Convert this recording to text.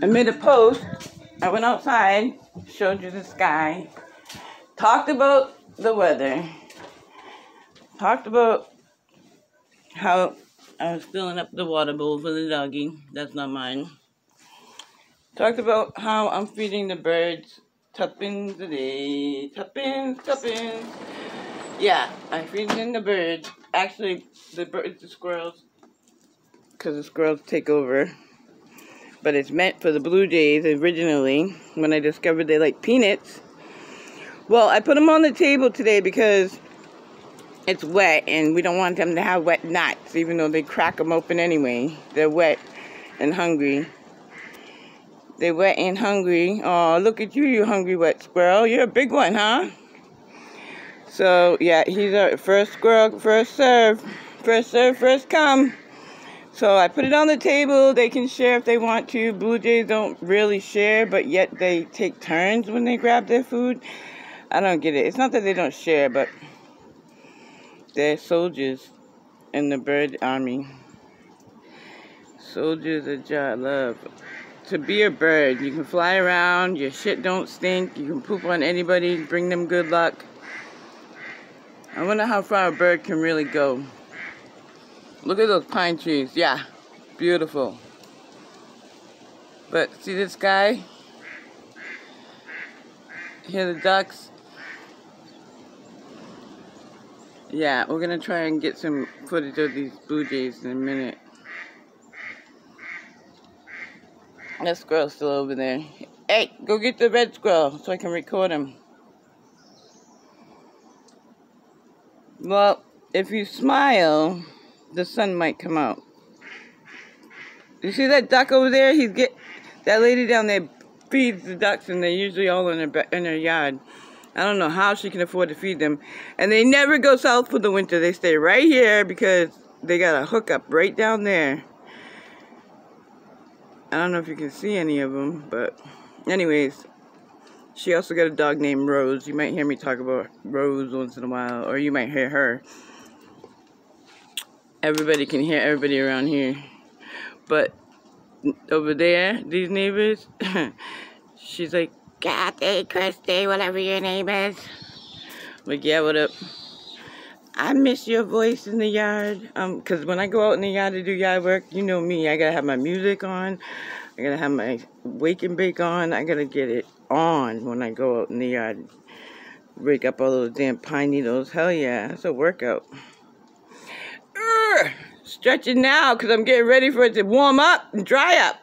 I made a post. I went outside, showed you the sky, talked about the weather, talked about how I was filling up the water bowl for the doggy. That's not mine. Talked about how I'm feeding the birds tuppence a day. Tuppence, tuppence. Yeah, I'm feeding the birds. Actually, the birds, the squirrels, because the squirrels take over. But it's meant for the blue jays originally when I discovered they like peanuts. Well, I put them on the table today because it's wet and we don't want them to have wet nuts even though they crack them open anyway. They're wet and hungry. They're wet and hungry. Oh look at you you hungry wet squirrel. You're a big one huh so yeah he's our first squirrel first serve first serve first come so I put it on the table they can share if they want to blue jays don't really share but yet they take turns when they grab their food I don't get it it's not that they don't share but they're soldiers in the bird army. Soldiers that job love. To be a bird, you can fly around, your shit don't stink, you can poop on anybody, bring them good luck. I wonder how far a bird can really go. Look at those pine trees. Yeah, beautiful. But see this guy? Hear the ducks? Yeah, we're gonna try and get some footage of these blue jays in a minute. That squirrel's still over there. Hey, go get the red squirrel so I can record him. Well, if you smile, the sun might come out. You see that duck over there? He's get that lady down there feeds the ducks, and they're usually all in their in their yard. I don't know how she can afford to feed them. And they never go south for the winter. They stay right here because they got a hookup right down there. I don't know if you can see any of them, but anyways, she also got a dog named Rose. You might hear me talk about Rose once in a while, or you might hear her. Everybody can hear everybody around here. But over there, these neighbors, she's like, Kathy, Christy, whatever your name is. Like, yeah, what up? I miss your voice in the yard. Um, cause when I go out in the yard to do yard work, you know me, I gotta have my music on. I gotta have my wake and bake on. I gotta get it on when I go out in the yard. Break up all those damn pine needles. Hell yeah, that's a workout. Urgh! Stretching now, cause I'm getting ready for it to warm up and dry up.